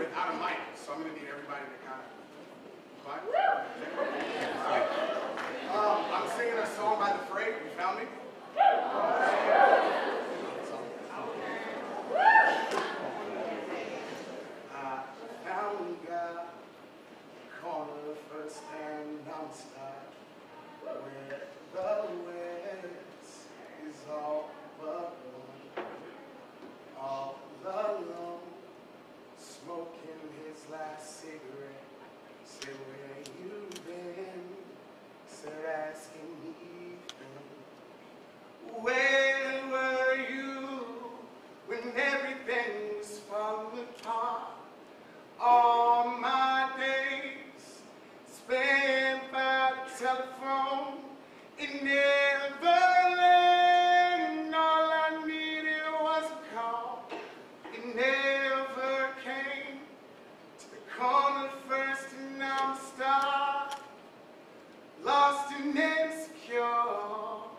without a mic, so I'm gonna need everybody to kind of. Quiet. Um, I'm singing a song by The Freight. You found me? I found God, corner first and non-stop, cell phone. It never rang. All I needed was a call. It never came to the corner first, and I'm stuck, lost and insecure.